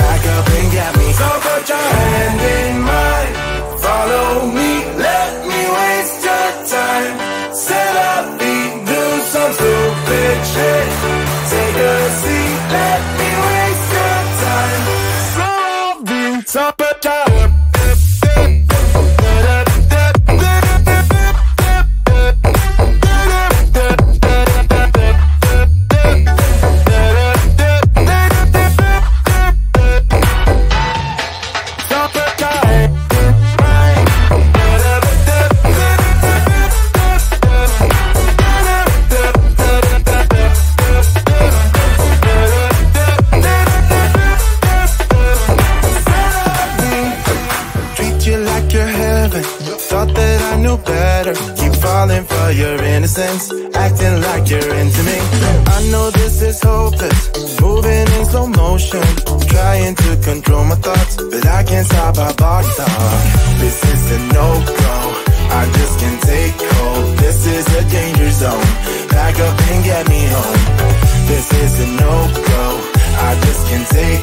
Back up and get me. So put your hand in mine. I knew better. Keep falling for your innocence, acting like you're into me. I know this is hopeless, moving in slow motion, trying to control my thoughts, but I can't stop our body talk. This is a no-go. I just can't take hold. This is a danger zone. Back up and get me home. This is a no-go. I just can't take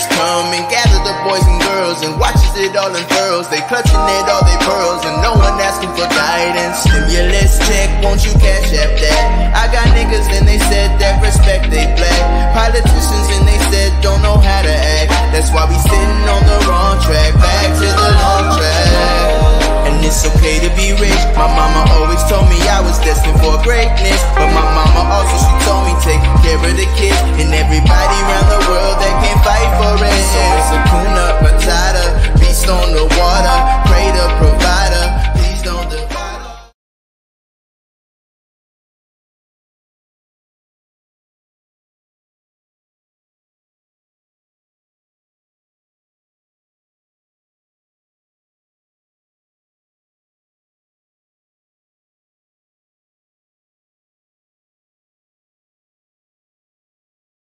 Illuminati is coming. Gather the boys and girls and watches it all unfurls. They clutching at all their pearls and no one asking for guidance. Stimulus check, won't you cash app that? I got niggas and they said that respect they black. Politicians and they said don't know how to act. That's why we sitting on the wrong track, back to the long track. And it's okay to be rich. My mama always told me I was destined for greatness. But my mama also, she told me take care of the kids